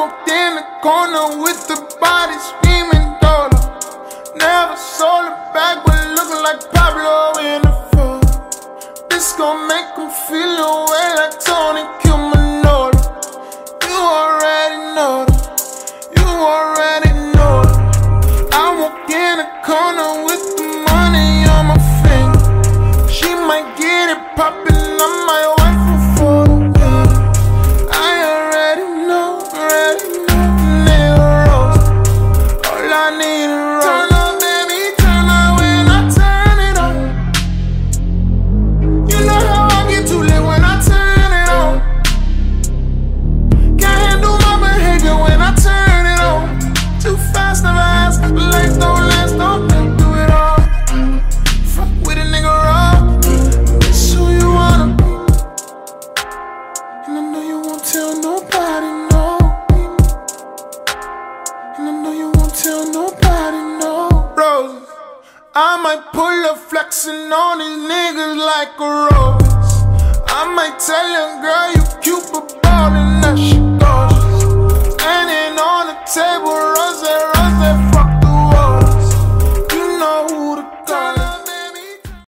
walked in the corner with the body screaming dollar. Never sold it back, but looking like Pablo in the fall. This gon' make him feel away like Tony Cumanolo. You already know that. You already know that. I walk in the corner with the money on my finger. She might get it poppin', Life don't last, don't do it all. Fuck with a nigga raw. Who you wanna be. And I know you won't tell nobody, no. And I know you won't tell nobody, no. I might pull up flexing on these niggas like a rose. I might tell your girl you cute,